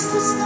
This.